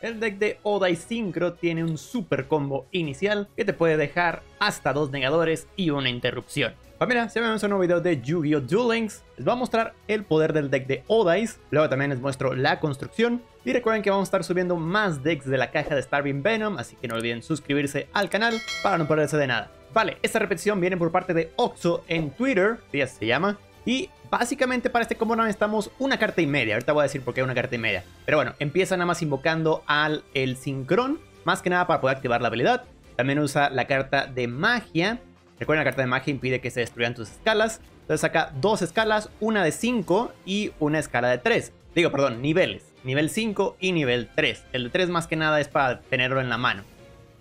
El deck de Oda y Synchro tiene un super combo inicial que te puede dejar hasta dos negadores y una interrupción. Familia, si vemos un nuevo video de Yu-Gi-Oh! Duel Links, les voy a mostrar el poder del deck de Odais, luego también les muestro la construcción, y recuerden que vamos a estar subiendo más decks de la caja de Starving Venom, así que no olviden suscribirse al canal para no perderse de nada. Vale, esta repetición viene por parte de Oxo en Twitter, así se llama, y básicamente para este combo necesitamos una carta y media, ahorita voy a decir por qué una carta y media. Pero bueno, empieza nada más invocando al el Sincron, más que nada para poder activar la habilidad. También usa la carta de magia, Recuerden, la carta de magia impide que se destruyan tus escalas. Entonces saca dos escalas, una de 5 y una escala de 3. Digo, perdón, niveles. Nivel 5 y nivel 3. El de 3 más que nada es para tenerlo en la mano.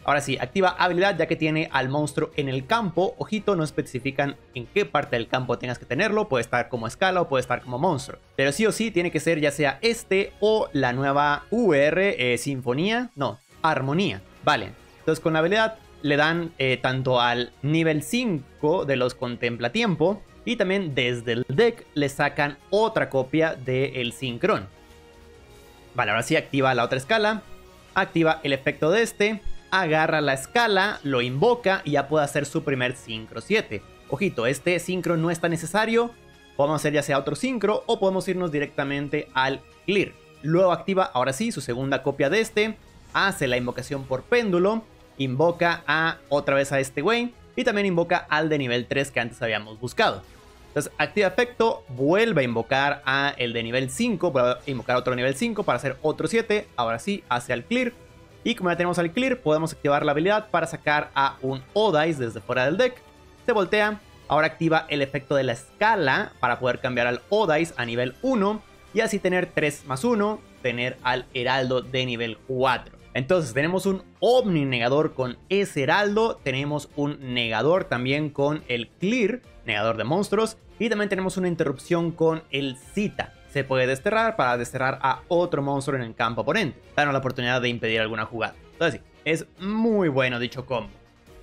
Ahora sí, activa habilidad ya que tiene al monstruo en el campo. Ojito, no especifican en qué parte del campo tengas que tenerlo. Puede estar como escala o puede estar como monstruo. Pero sí o sí tiene que ser ya sea este o la nueva UR eh, Sinfonía. No, Armonía. Vale. Entonces con la habilidad le dan eh, tanto al nivel 5 de los Contemplatiempo y también desde el deck le sacan otra copia del Sincron. Vale, ahora sí activa la otra escala, activa el efecto de este, agarra la escala, lo invoca y ya puede hacer su primer Sincro 7. Ojito, este Sincro no está necesario, podemos hacer ya sea otro Sincro o podemos irnos directamente al Clear. Luego activa ahora sí su segunda copia de este, hace la invocación por péndulo invoca a otra vez a este güey y también invoca al de nivel 3 que antes habíamos buscado. Entonces activa efecto, vuelve a invocar a el de nivel 5, vuelve a invocar otro nivel 5 para hacer otro 7, ahora sí, hacia el clear. Y como ya tenemos al clear, podemos activar la habilidad para sacar a un Odice desde fuera del deck. Se voltea, ahora activa el efecto de la escala para poder cambiar al Odice a nivel 1 y así tener 3 más 1, tener al Heraldo de nivel 4. Entonces tenemos un Omni negador con ese heraldo, tenemos un negador también con el Clear, negador de monstruos, y también tenemos una interrupción con el Cita. Se puede desterrar para desterrar a otro monstruo en el campo oponente, dando la oportunidad de impedir alguna jugada. Entonces sí, es muy bueno dicho combo.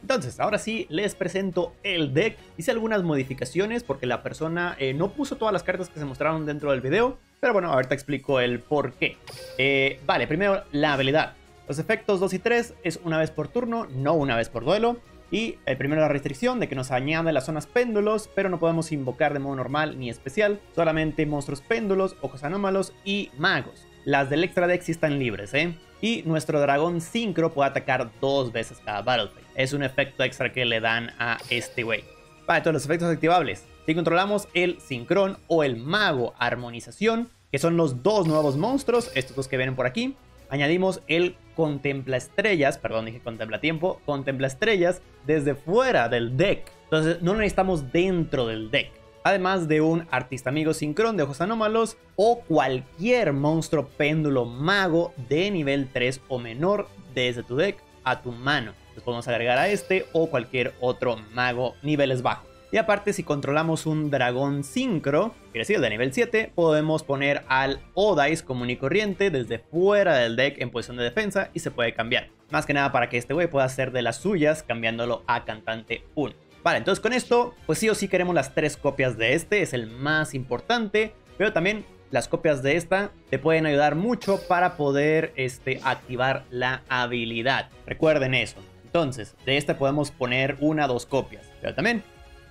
Entonces, ahora sí, les presento el deck. Hice algunas modificaciones porque la persona eh, no puso todas las cartas que se mostraron dentro del video. Pero bueno, ahorita explico el por qué. Eh, vale, primero la habilidad. Los efectos 2 y 3 es una vez por turno, no una vez por duelo. Y el primero la restricción de que nos añade las zonas péndulos, pero no podemos invocar de modo normal ni especial, solamente monstruos péndulos, ojos anómalos y magos. Las del extra deck sí están libres, ¿eh? Y nuestro dragón sincro puede atacar dos veces cada Battlefield. Es un efecto extra que le dan a este güey. Vale, todos los efectos activables. Si controlamos el sincrón o el mago armonización, que son los dos nuevos monstruos, estos dos que vienen por aquí, añadimos el contempla estrellas, perdón, dije contempla tiempo, contempla estrellas desde fuera del deck. Entonces no necesitamos dentro del deck. Además de un artista amigo sincrón de ojos anómalos o cualquier monstruo péndulo mago de nivel 3 o menor desde tu deck a tu mano. Entonces podemos agregar a este o cualquier otro mago niveles bajos. Y aparte, si controlamos un dragón sincro, quiere decir de nivel 7, podemos poner al Odice común y corriente desde fuera del deck en posición de defensa y se puede cambiar. Más que nada para que este güey pueda hacer de las suyas cambiándolo a cantante 1. Vale, entonces con esto, pues sí o sí queremos las tres copias de este, es el más importante, pero también las copias de esta te pueden ayudar mucho para poder este, activar la habilidad. Recuerden eso. Entonces, de esta podemos poner una o dos copias, pero también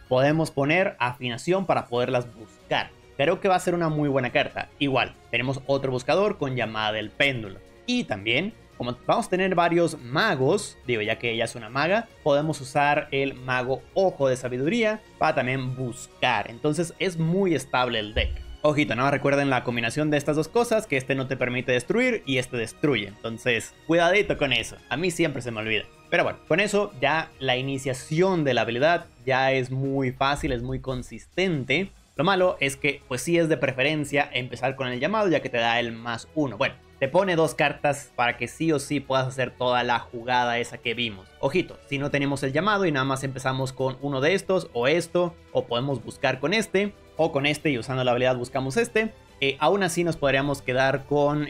podemos poner afinación para poderlas buscar. Creo que va a ser una muy buena carta. Igual, tenemos otro buscador con llamada del péndulo. Y también, como vamos a tener varios magos, digo ya que ella es una maga, podemos usar el mago ojo de sabiduría para también buscar. Entonces es muy estable el deck. Ojito, ¿no? Recuerden la combinación de estas dos cosas, que este no te permite destruir y este destruye. Entonces, cuidadito con eso. A mí siempre se me olvida. Pero bueno, con eso ya la iniciación de la habilidad ya es muy fácil, es muy consistente. Lo malo es que pues sí es de preferencia empezar con el llamado ya que te da el más uno. Bueno, te pone dos cartas para que sí o sí puedas hacer toda la jugada esa que vimos. Ojito, si no tenemos el llamado y nada más empezamos con uno de estos o esto, o podemos buscar con este, o con este y usando la habilidad buscamos este, eh, aún así nos podríamos quedar con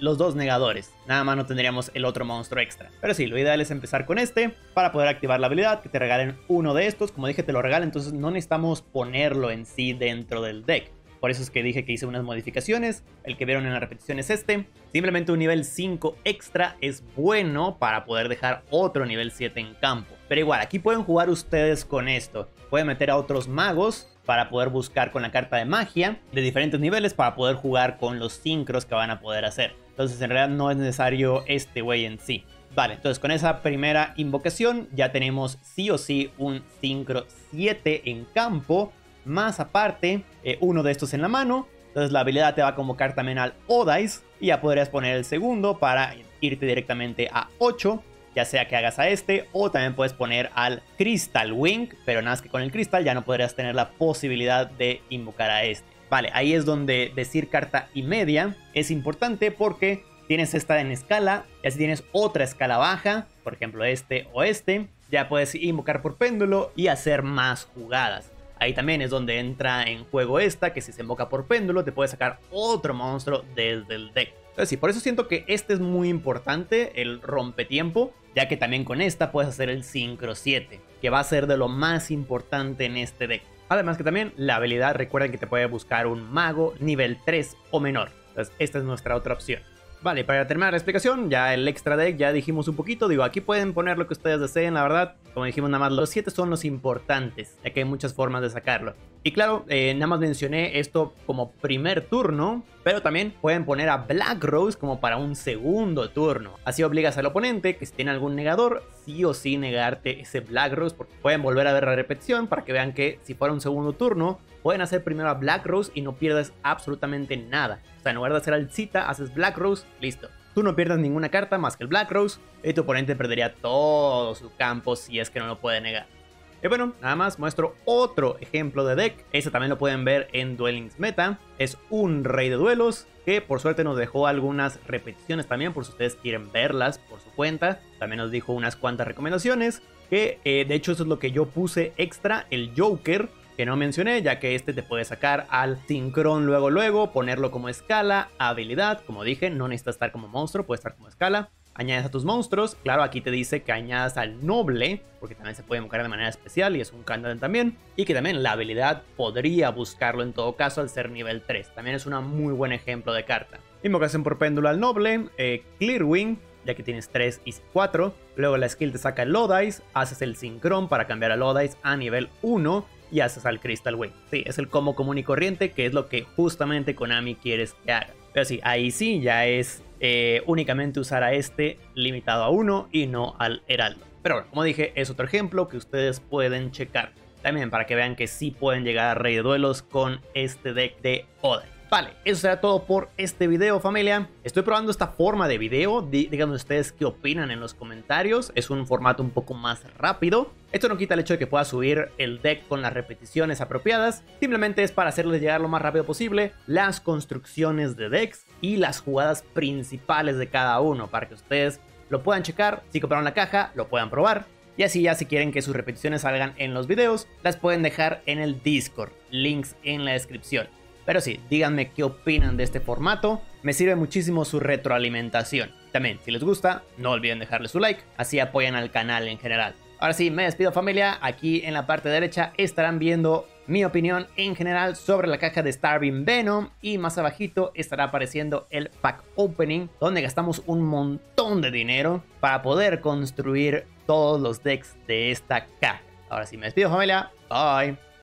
los dos negadores. Nada más no tendríamos el otro monstruo extra. Pero sí, lo ideal es empezar con este para poder activar la habilidad, que te regalen uno de estos. Como dije, te lo regalan, entonces no necesitamos ponerlo en sí dentro del deck. Por eso es que dije que hice unas modificaciones. El que vieron en la repetición es este. Simplemente un nivel 5 extra es bueno para poder dejar otro nivel 7 en campo. Pero igual, aquí pueden jugar ustedes con esto. Pueden meter a otros magos para poder buscar con la carta de magia de diferentes niveles para poder jugar con los sincros que van a poder hacer. Entonces en realidad no es necesario este güey en sí. Vale, entonces con esa primera invocación ya tenemos sí o sí un sincro 7 en campo. Más aparte, eh, uno de estos en la mano. Entonces la habilidad te va a convocar también al Odice. Y ya podrías poner el segundo para irte directamente a 8 ya sea que hagas a este o también puedes poner al Crystal Wing, pero nada más que con el Crystal ya no podrías tener la posibilidad de invocar a este. Vale, ahí es donde decir carta y media es importante porque tienes esta en escala, y así tienes otra escala baja, por ejemplo este o este, ya puedes invocar por péndulo y hacer más jugadas. Ahí también es donde entra en juego esta, que si se invoca por péndulo te puede sacar otro monstruo desde el deck. Entonces sí, por eso siento que este es muy importante, el rompetiempo, ya que también con esta puedes hacer el Synchro 7, que va a ser de lo más importante en este deck. Además que también la habilidad, recuerden que te puede buscar un mago nivel 3 o menor. Entonces esta es nuestra otra opción. Vale, para terminar la explicación, ya el extra deck ya dijimos un poquito, digo, aquí pueden poner lo que ustedes deseen, la verdad, como dijimos nada más, los 7 son los importantes, ya que hay muchas formas de sacarlo. Y claro, eh, nada más mencioné esto como primer turno, pero también pueden poner a Black Rose como para un segundo turno. Así obligas al oponente que si tiene algún negador, sí o sí negarte ese Black Rose, porque pueden volver a ver la repetición para que vean que si fuera un segundo turno, pueden hacer primero a Black Rose y no pierdes absolutamente nada. O sea, en lugar de hacer al Cita, haces Black Rose, listo. Tú no pierdas ninguna carta más que el Black Rose y tu oponente perdería todo su campo si es que no lo puede negar. Y bueno, nada más muestro otro ejemplo de deck. Este también lo pueden ver en Duelings Meta. Es un rey de duelos que por suerte nos dejó algunas repeticiones también por si ustedes quieren verlas por su cuenta. También nos dijo unas cuantas recomendaciones que eh, de hecho eso es lo que yo puse extra, el Joker que no mencioné, ya que este te puede sacar al sincron luego luego, ponerlo como escala, habilidad, como dije, no necesita estar como monstruo, puede estar como escala añades a tus monstruos. Claro, aquí te dice que añadas al noble, porque también se puede invocar de manera especial y es un candidate también. Y que también la habilidad podría buscarlo en todo caso al ser nivel 3. También es un muy buen ejemplo de carta. Invocación por péndulo al noble, eh, Clearwing, ya que tienes 3 y 4. Luego la skill te saca el Lodice, haces el Synchron para cambiar a Lodice a nivel 1 y haces al Crystal Wing. Sí, es el combo común y corriente, que es lo que justamente Konami quieres que haga. Pero sí, ahí sí ya es eh, únicamente usar a este limitado a uno y no al Heraldo. Pero bueno, como dije, es otro ejemplo que ustedes pueden checar. También para que vean que sí pueden llegar a rey de duelos con este deck de Oda. Vale, eso será todo por este video familia. Estoy probando esta forma de video, díganme ustedes qué opinan en los comentarios. Es un formato un poco más rápido. Esto no quita el hecho de que pueda subir el deck con las repeticiones apropiadas. Simplemente es para hacerles llegar lo más rápido posible las construcciones de decks y las jugadas principales de cada uno para que ustedes lo puedan checar. Si compraron la caja, lo puedan probar. Y así ya si quieren que sus repeticiones salgan en los videos, las pueden dejar en el Discord. Links en la descripción. Pero sí, díganme qué opinan de este formato. Me sirve muchísimo su retroalimentación. También, si les gusta, no olviden dejarle su like, así apoyan al canal en general. Ahora sí, me despido familia. Aquí en la parte derecha estarán viendo mi opinión en general sobre la caja de Starving Venom y más abajito estará apareciendo el pack opening donde gastamos un montón de dinero para poder construir todos los decks de esta caja. Ahora sí, me despido familia. Bye.